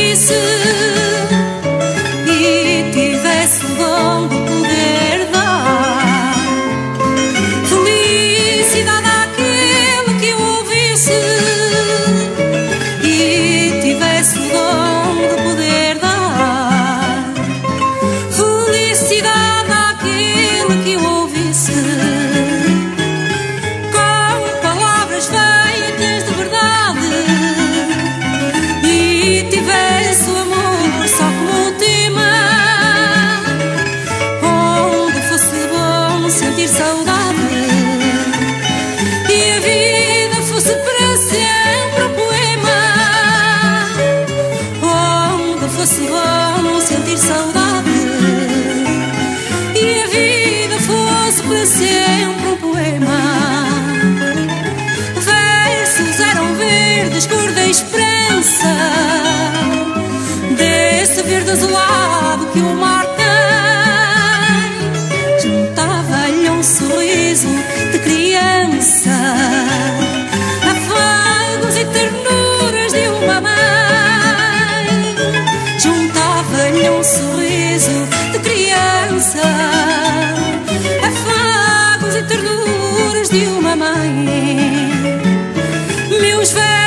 Jesus. Saudade. E a vida fosse para sempre um poema. Onde fosse bom sentir saudade. E a vida fosse para sempre um poema. Versos eram verdes, cor da esperança. Desse verde azulado que o mar sorriso de criança. Afagos e ternuras de uma mãe. Juntava-lhe um sorriso de criança. Afagos e ternuras de uma mãe. Meus estrela